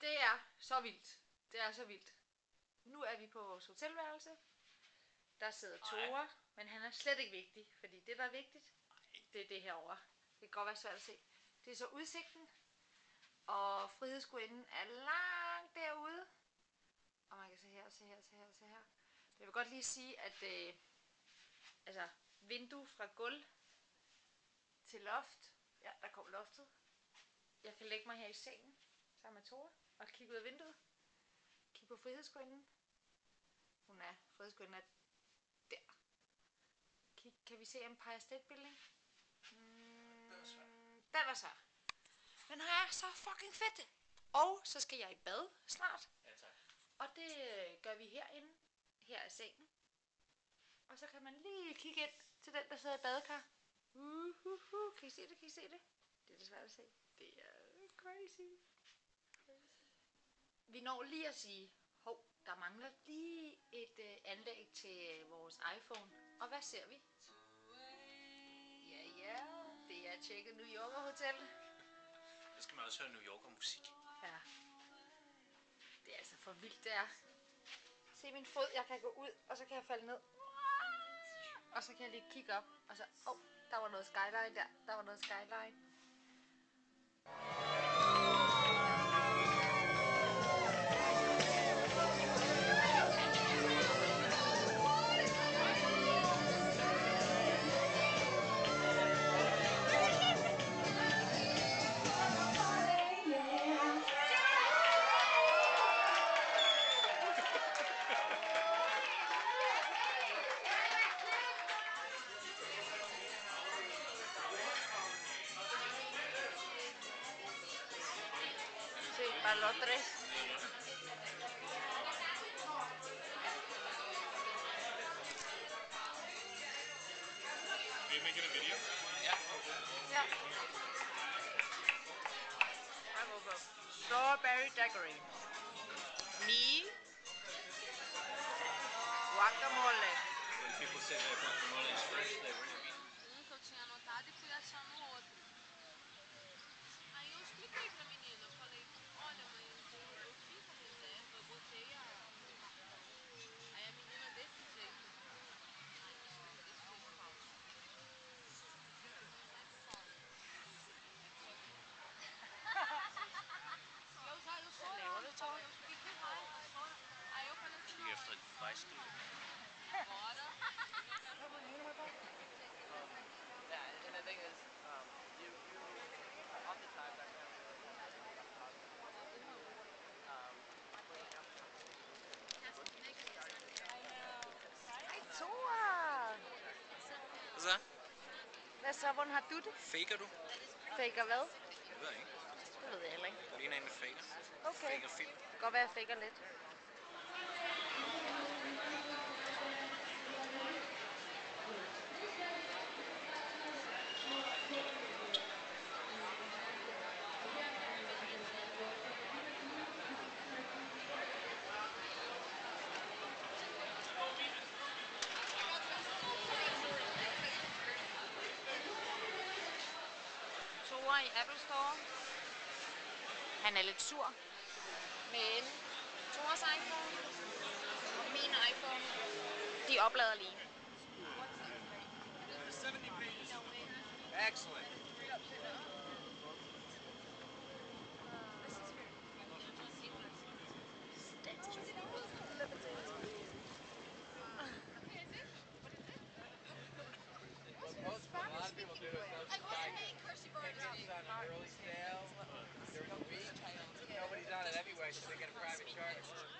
Det er så vildt. Det er så vildt. Nu er vi på vores hotelværelse. Der sidder Tore, men han er slet ikke vigtig, fordi det, der er vigtigt, det er det herovre. Det kan godt være svært at se. Det er så udsigten, og frihedsgudinden er langt derude. Og man kan se her, se her, se her, se her. Jeg vil godt lige sige, at øh, altså, vindue fra gulv til loft. Ja, der kom loftet. Jeg kan lægge mig her i sengen sammen med Tore og kigge ud af vinduet. Kigge på frihedsgudinden. Hun er, frihedsgudinden er der. Kig, kan vi se Empire State Building? Mm, den var svær. Men her er så fucking fedt. Og så skal jeg i bad snart. Ja, tak. Og det øh, gør vi herinde. Her er sengen. Og så kan man lige kigge ind til den, der sidder i badekar. Uhuhu. Kan I se det? Kan I se det? Det er det svært at se. Det er crazy. Vi når lige at sige, hov, der mangler lige et øh, anlæg til vores iPhone. Og hvad ser vi? Ja, ja, det er tjekket New Yorker Hotel. Så skal man også høre New Yorker musik. Ja. Det er altså for vildt, det er. Se min fod, jeg kan gå ud, og så kan jeg falde ned. Og så kan jeg lige kigge op, og så, åh, oh, der var noget skyline der. Der var noget skyline. Los tres. Are you making a video? Ja. I will go. Strawberry daiquiri. Me. Guacamole. When people say that guacamole is fresh, they really Yeah, and the thing is, um, you, you oftentimes I kind of um, Hej Tora! Hvad så? Hvad så, hvordan har du det? Faker du? Faker hvad? Det ved jeg ikke. Det ved jeg heller ikke. Du ligner en, der faker. Okay. Faker film. Det kan godt være, jeg faker lidt. Tore i Apple Store. Han er lidt sur. Men Tores iPhone og min iPhone, de oplader lige. Excellent. Anyway, so they get a private charter.